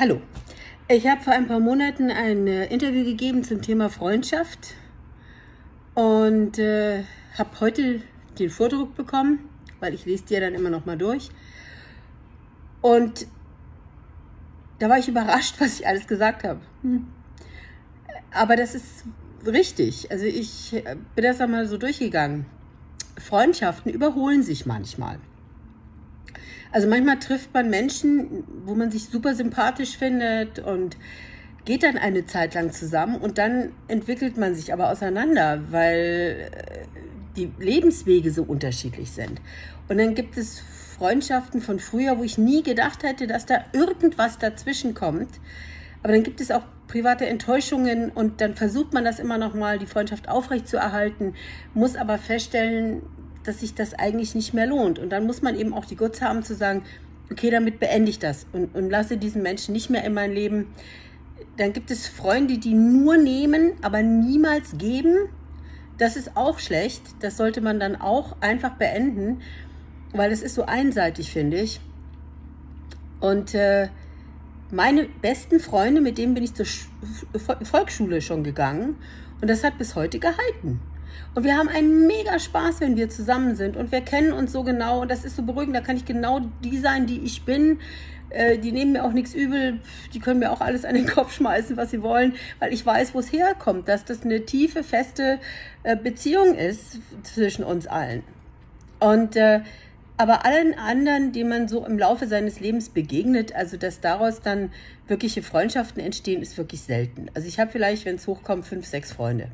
Hallo. Ich habe vor ein paar Monaten ein äh, Interview gegeben zum Thema Freundschaft und äh, habe heute den Vordruck bekommen, weil ich lese dir dann immer noch mal durch. Und da war ich überrascht, was ich alles gesagt habe. Hm. Aber das ist richtig. Also ich äh, bin das einmal so durchgegangen. Freundschaften überholen sich manchmal. Also manchmal trifft man Menschen, wo man sich super sympathisch findet und geht dann eine Zeit lang zusammen und dann entwickelt man sich aber auseinander, weil äh, die Lebenswege so unterschiedlich sind. Und dann gibt es Freundschaften von früher, wo ich nie gedacht hätte, dass da irgendwas dazwischen kommt. Aber dann gibt es auch private Enttäuschungen und dann versucht man das immer noch mal, die Freundschaft aufrechtzuerhalten, muss aber feststellen, dass sich das eigentlich nicht mehr lohnt. Und dann muss man eben auch die Guts haben zu sagen, okay, damit beende ich das und, und lasse diesen Menschen nicht mehr in mein Leben. Dann gibt es Freunde, die nur nehmen, aber niemals geben. Das ist auch schlecht. Das sollte man dann auch einfach beenden, weil es ist so einseitig, finde ich. Und äh, meine besten Freunde, mit denen bin ich zur Volksschule schon gegangen und das hat bis heute gehalten. Und wir haben einen mega Spaß, wenn wir zusammen sind. Und wir kennen uns so genau. Und das ist so beruhigend. Da kann ich genau die sein, die ich bin. Äh, die nehmen mir auch nichts übel. Die können mir auch alles an den Kopf schmeißen, was sie wollen. Weil ich weiß, wo es herkommt. Dass das eine tiefe, feste äh, Beziehung ist zwischen uns allen. Und äh, aber allen anderen, die man so im Laufe seines Lebens begegnet, also dass daraus dann wirkliche Freundschaften entstehen, ist wirklich selten. Also ich habe vielleicht, wenn es hochkommt, fünf, sechs Freunde.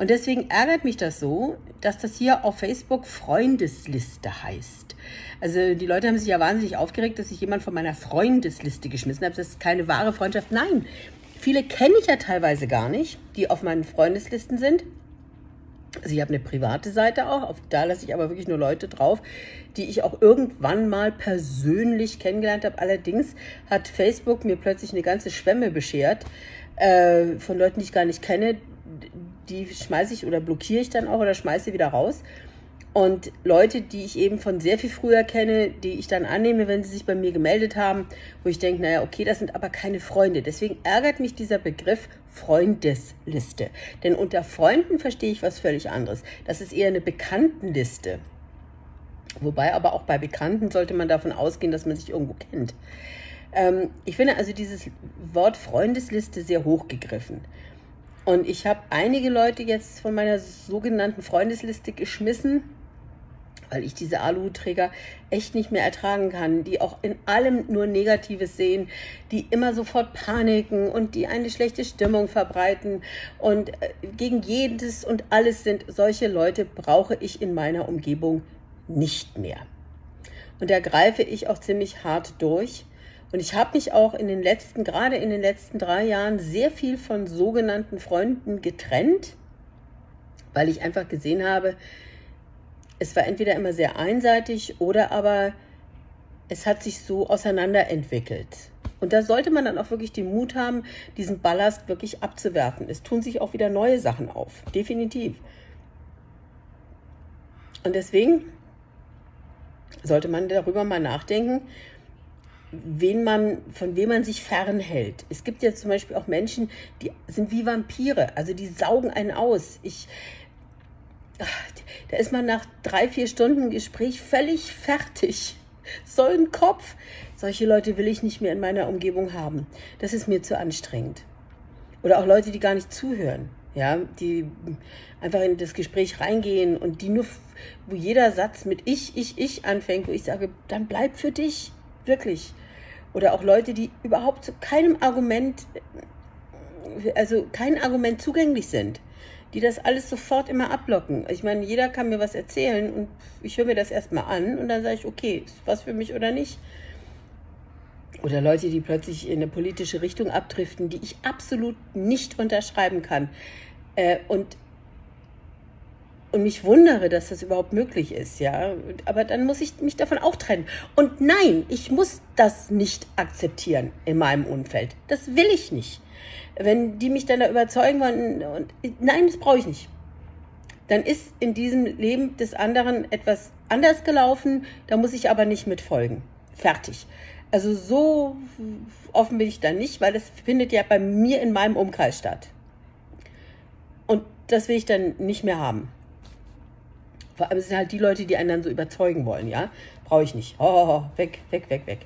Und deswegen ärgert mich das so, dass das hier auf Facebook Freundesliste heißt. Also die Leute haben sich ja wahnsinnig aufgeregt, dass ich jemand von meiner Freundesliste geschmissen habe. Das ist keine wahre Freundschaft. Nein, viele kenne ich ja teilweise gar nicht, die auf meinen Freundeslisten sind. Also ich habe eine private Seite auch, auf, da lasse ich aber wirklich nur Leute drauf, die ich auch irgendwann mal persönlich kennengelernt habe. Allerdings hat Facebook mir plötzlich eine ganze Schwemme beschert äh, von Leuten, die ich gar nicht kenne, die schmeiße ich oder blockiere ich dann auch oder schmeiße wieder raus. Und Leute, die ich eben von sehr viel früher kenne, die ich dann annehme, wenn sie sich bei mir gemeldet haben, wo ich denke, naja, okay, das sind aber keine Freunde. Deswegen ärgert mich dieser Begriff Freundesliste. Denn unter Freunden verstehe ich was völlig anderes. Das ist eher eine Bekanntenliste. Wobei aber auch bei Bekannten sollte man davon ausgehen, dass man sich irgendwo kennt. Ähm, ich finde also dieses Wort Freundesliste sehr hochgegriffen. Und ich habe einige Leute jetzt von meiner sogenannten Freundesliste geschmissen, weil ich diese Aluhutträger echt nicht mehr ertragen kann, die auch in allem nur Negatives sehen, die immer sofort paniken und die eine schlechte Stimmung verbreiten und äh, gegen jedes und alles sind. Solche Leute brauche ich in meiner Umgebung nicht mehr. Und da greife ich auch ziemlich hart durch und ich habe mich auch in den letzten, gerade in den letzten drei Jahren, sehr viel von sogenannten Freunden getrennt, weil ich einfach gesehen habe, es war entweder immer sehr einseitig oder aber es hat sich so auseinanderentwickelt. Und da sollte man dann auch wirklich den Mut haben, diesen Ballast wirklich abzuwerfen. Es tun sich auch wieder neue Sachen auf, definitiv. Und deswegen sollte man darüber mal nachdenken, wen man, von wem man sich fernhält. Es gibt ja zum Beispiel auch Menschen, die sind wie Vampire, also die saugen einen aus. Ich, da ist man nach drei, vier Stunden Gespräch völlig fertig. So ein Kopf. Solche Leute will ich nicht mehr in meiner Umgebung haben. Das ist mir zu anstrengend. Oder auch Leute, die gar nicht zuhören. Ja, die einfach in das Gespräch reingehen und die nur, wo jeder Satz mit ich, ich, ich anfängt, wo ich sage, dann bleib für dich. Wirklich. Oder auch Leute, die überhaupt zu keinem Argument, also kein Argument zugänglich sind, die das alles sofort immer abblocken. Ich meine, jeder kann mir was erzählen und ich höre mir das erstmal an und dann sage ich, okay, ist was für mich oder nicht. Oder Leute, die plötzlich in eine politische Richtung abdriften, die ich absolut nicht unterschreiben kann. Äh, und und mich wundere, dass das überhaupt möglich ist, ja. Aber dann muss ich mich davon auch trennen. Und nein, ich muss das nicht akzeptieren in meinem Umfeld. Das will ich nicht. Wenn die mich dann da überzeugen wollen, und nein, das brauche ich nicht. Dann ist in diesem Leben des anderen etwas anders gelaufen, da muss ich aber nicht mitfolgen. Fertig. Also so offen bin ich da nicht, weil das findet ja bei mir in meinem Umkreis statt. Und das will ich dann nicht mehr haben. Vor allem sind halt die Leute, die einen dann so überzeugen wollen, ja. Brauche ich nicht. Oh, weg, weg, weg, weg.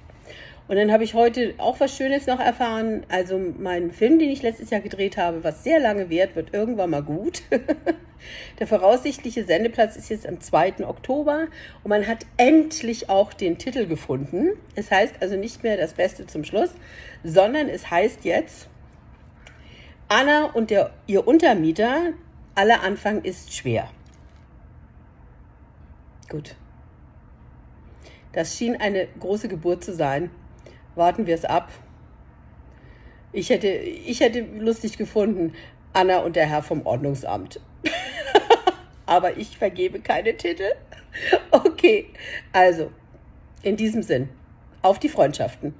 Und dann habe ich heute auch was Schönes noch erfahren. Also mein Film, den ich letztes Jahr gedreht habe, was sehr lange währt, wird irgendwann mal gut. Der voraussichtliche Sendeplatz ist jetzt am 2. Oktober und man hat endlich auch den Titel gefunden. Es heißt also nicht mehr das Beste zum Schluss, sondern es heißt jetzt Anna und der, ihr Untermieter, aller Anfang ist schwer. Gut. Das schien eine große Geburt zu sein warten wir es ab. Ich hätte, ich hätte lustig gefunden, Anna und der Herr vom Ordnungsamt. Aber ich vergebe keine Titel. Okay, also, in diesem Sinn, auf die Freundschaften.